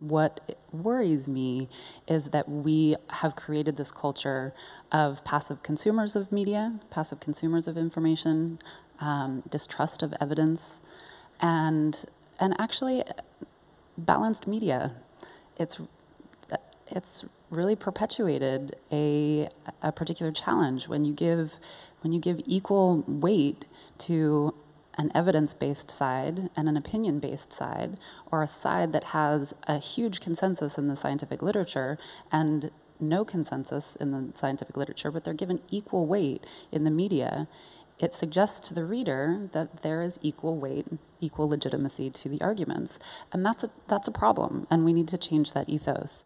What worries me is that we have created this culture of passive consumers of media, passive consumers of information, um, distrust of evidence, and and actually balanced media. It's it's really perpetuated a a particular challenge when you give when you give equal weight to an evidence-based side and an opinion-based side, or a side that has a huge consensus in the scientific literature and no consensus in the scientific literature, but they're given equal weight in the media, it suggests to the reader that there is equal weight, equal legitimacy to the arguments. And that's a, that's a problem, and we need to change that ethos.